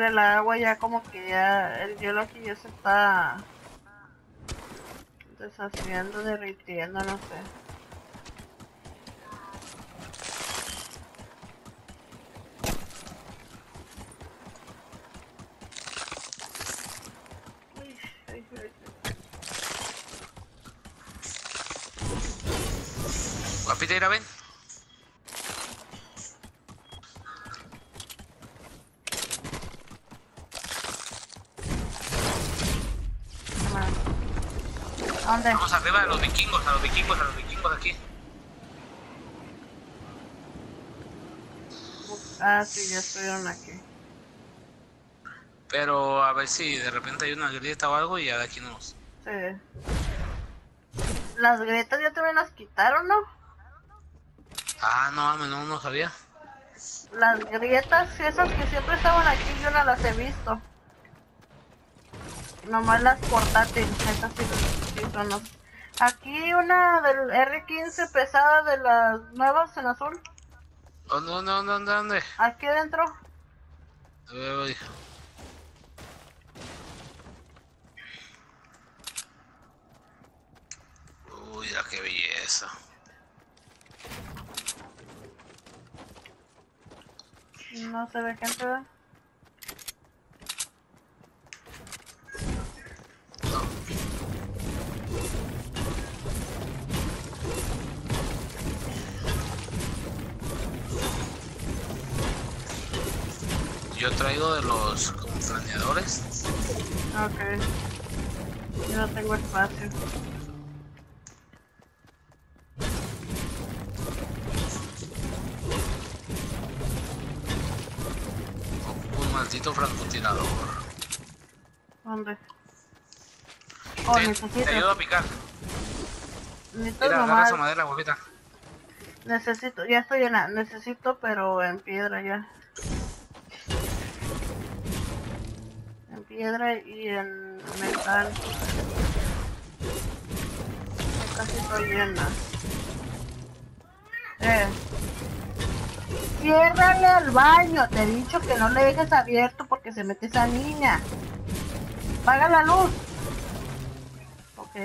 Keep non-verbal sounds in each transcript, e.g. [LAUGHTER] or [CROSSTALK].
El agua ya como que ya, el hielo aquí ya se está deshaciendo, derritiendo, no sé. Guapita, ven. ¿Dónde? Vamos arriba de los vikingos, a los vikingos, a los vikingos aquí. Ah, sí, ya estuvieron aquí. Pero a ver si de repente hay una grieta o algo y ya de aquí nos... Sí. Las grietas ya también las quitaron, ¿no? Ah, no mames, no, no sabía. Las grietas, esas que siempre estaban aquí, yo no las he visto. Nomás las portátiles, esas sí, son las- Aquí una del R15 pesada de las nuevas en azul. ¿Dónde, dónde, dónde, dónde, dónde? Aquí adentro. A ver, voy. Uy, ya qué belleza. No se ve gente. Yo traigo de los como planeadores. Ok. Yo no tengo espacio. Ocupo un maldito francotirador. ¿Dónde? Oh, Te- necesito. te ayudo a picar. Necesito Mira, agarra nomás. esa madera. Necesito, ya estoy llena. Necesito, pero en piedra ya. Piedra y en metal. Casi estoy llena. Eh. Ciérrale al baño. Te he dicho que no le dejes abierto porque se mete esa niña. Apaga la luz. Ok.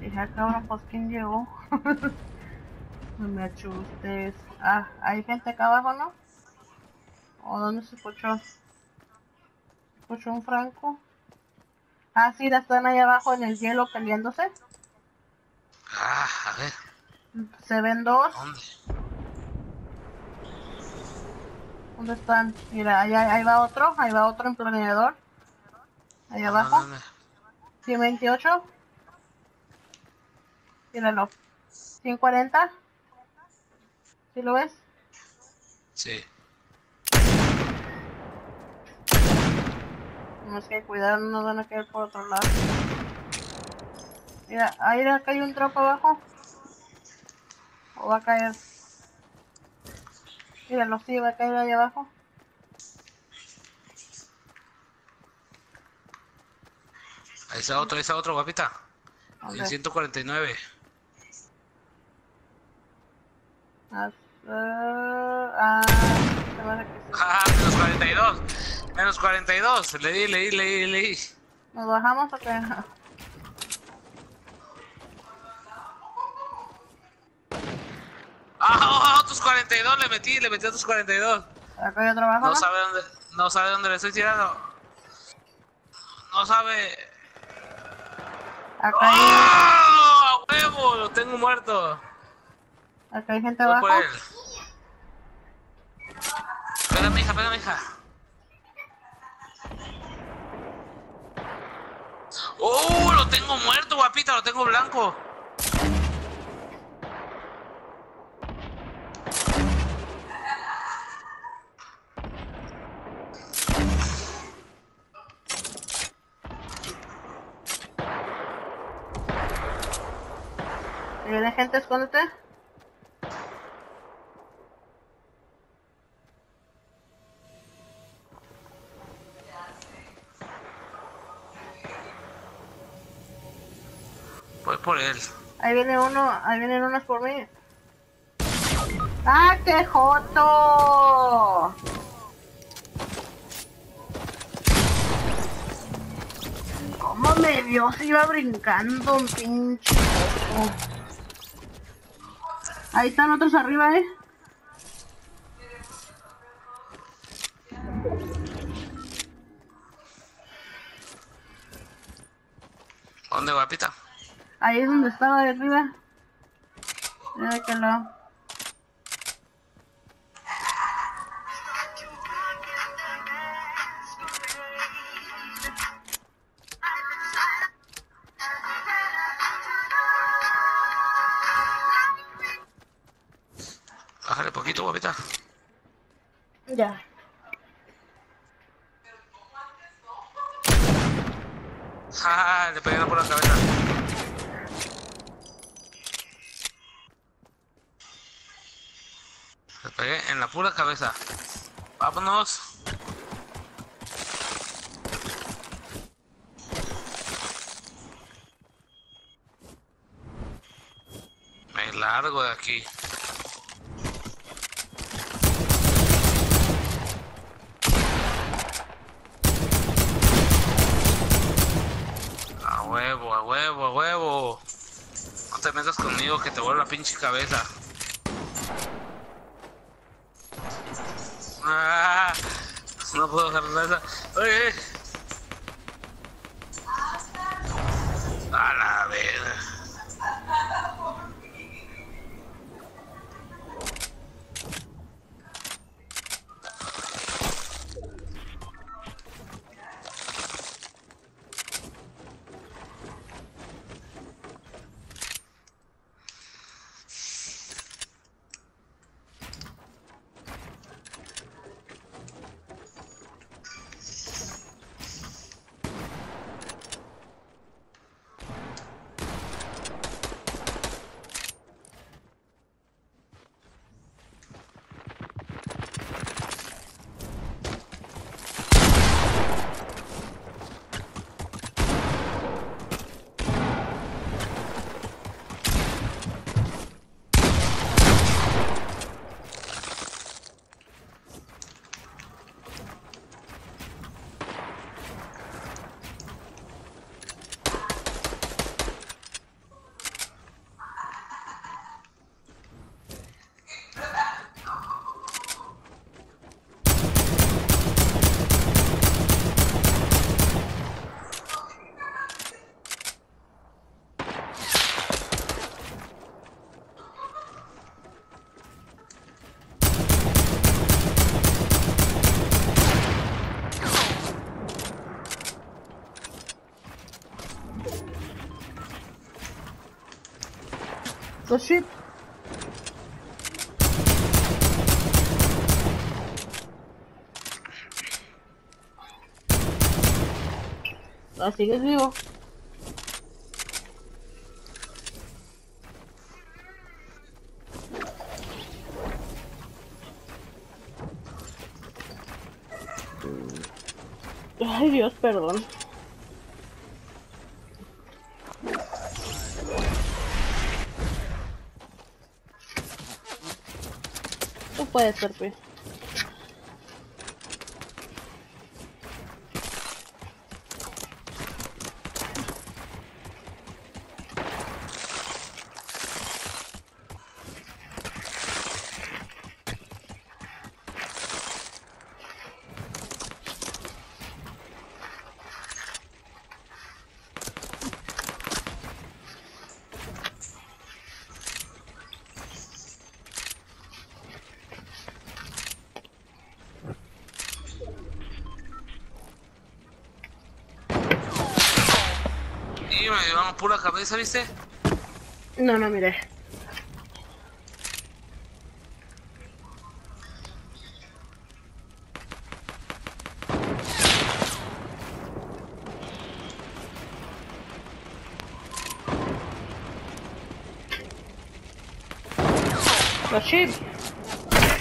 Dije, cabrón, pues quién llegó. no [LAUGHS] me achustes. Ah, hay gente acá abajo, ¿no? ¿O dónde se escuchó? ¿Escuchó un franco? Ah, sí, la están ahí abajo en el hielo peleándose. Ah, a ver, Se ven dos. ¿dónde? ¿Dónde están? Mira, ahí, ahí va otro. Ahí va otro en planeador. Ahí abajo. ¿Dónde? 128. Míralo. 140. ¿Sí lo ves? Sí. Tenemos que cuidar, no nos van a caer por otro lado. Mira, ahí acá hay un tropo abajo. O va a caer. Míralo, sí, va a caer ahí abajo. Ahí está otro, ahí está otro, guapita. ¿Dónde? En 149. Ah, ah. Ah, menos [LAUGHS] 42. Menos 42. Leí, leí, leí, leí. ¿Nos bajamos o qué? Ah, otros 42 le metí, le metí otros 42. Acá hay otro abajo, No sabe dónde, no sabe dónde le estoy tirando. No sabe. Acá hay. ¡A huevo! Lo tengo muerto. acá hay gente abajo. Pégame, hija, pégame, hija. ¡Oh! Lo tengo muerto, guapita, lo tengo blanco. ¿Viene gente? Escóndete. Voy por él. Ahí viene uno, ahí vienen unos por mí. ¡Ah, qué joto! ¿Cómo me vio? Se iba brincando un pinche joto. Ahí están otros arriba, ¿eh? ¿Dónde, guapita? Ahí es donde estaba de arriba. Mira de qué lado. Bájale poquito, guapita. Ya. Ah, le pegué por la cabeza. Le pegué en la pura cabeza. Vámonos. Me largo de aquí. A huevo, a huevo, a huevo. No te metas conmigo que te vuelvo la pinche cabeza. Ah, no puedo agarrar esa. Oye. A la verga. Shit. Ah, sigues vivo. Ay, Dios, perdón. Puede ser, pues. Pura cabeza, ¿viste? No, no, mire. Oh, shit.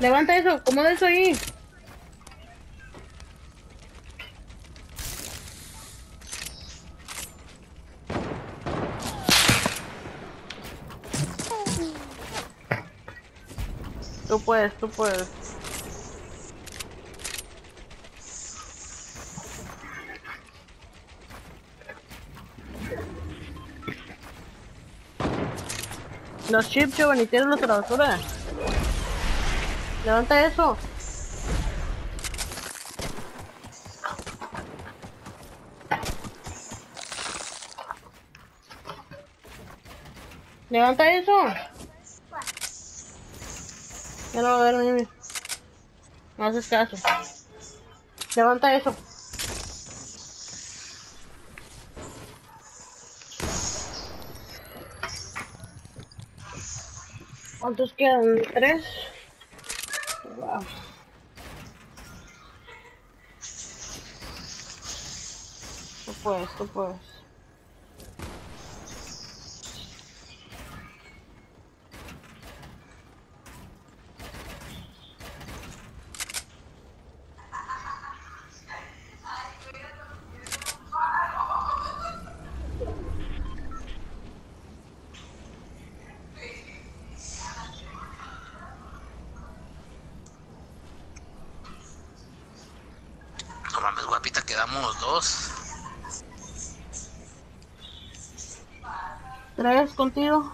Levanta eso, acomoda eso ahí. Tú puedes, tú puedes. Los chips, Giovanni, tienes los basura. Levanta eso. Levanta eso. Ya no va a ver, Mimi. No haces caso. Levanta eso. ¿Cuántos quedan? ¿Tres? Wow. Tú puedes, tú puedes. No mames, quedamos dos. ¿Traes contigo?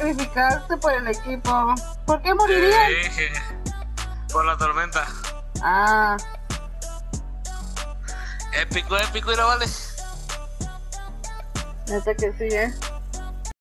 ¡Eh! Te sacrificaste por el equipo. ¿Por qué Te morirían? dije. Por la tormenta. Ah, Épico, épico, y no vale. neta que sí, eh.